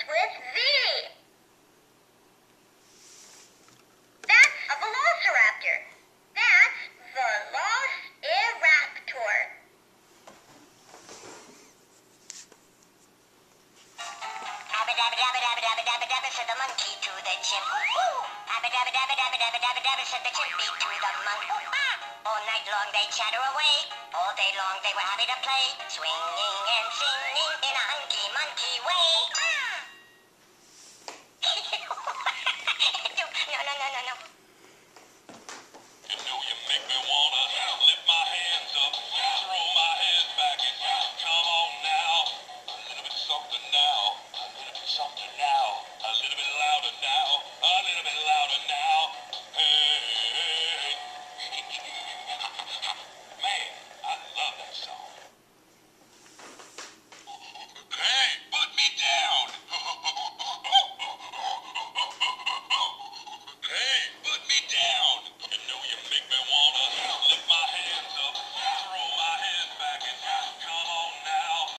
starts with V. That's a velociraptor. That's Velociraptor. Abba dabba dabba dabba dabba dabba dabba said the monkey to the chimp. Abba dabba dabba dabba dabba dabba dabba said the to the. All night long they chatter away. All day long they were happy to play. Swinging. No, no, no.